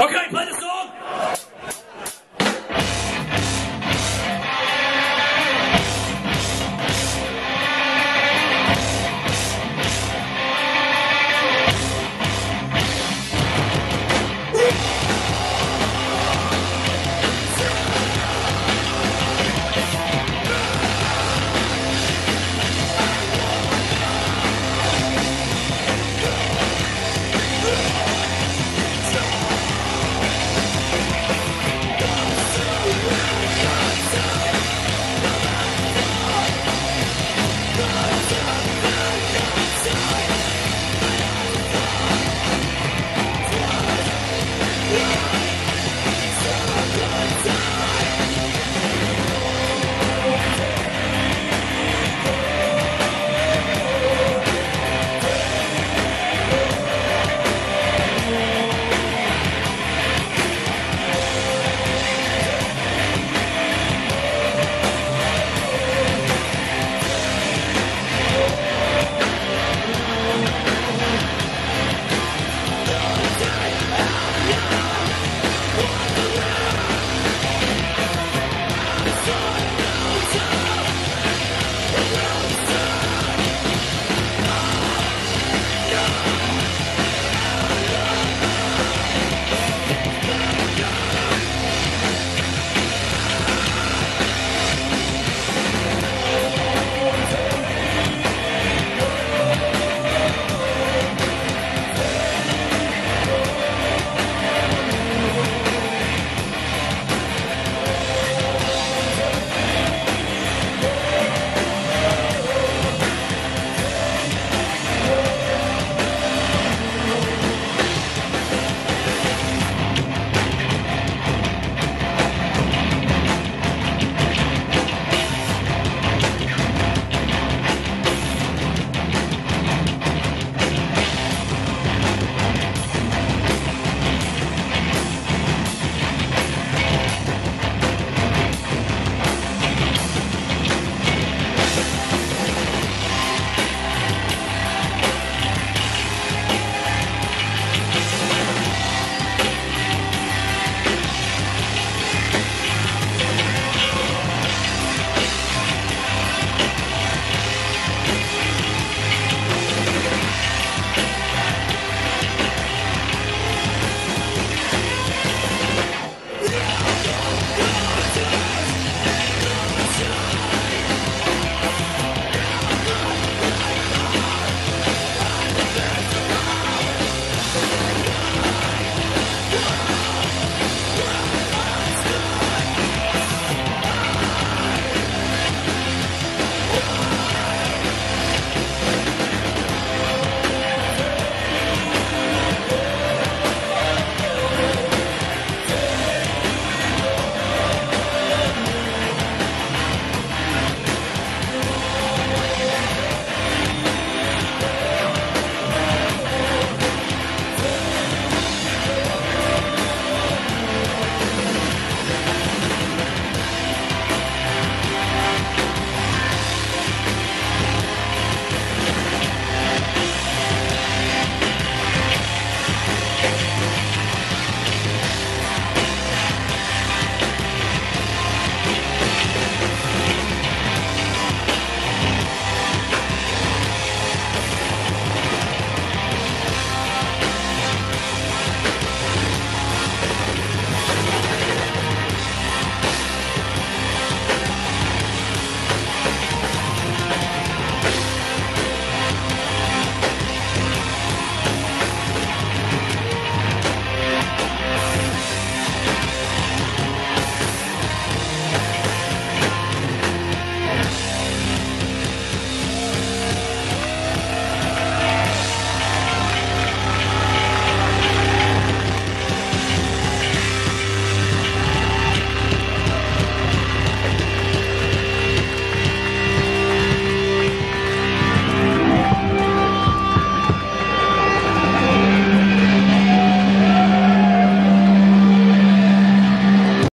Okay, play the Yeah.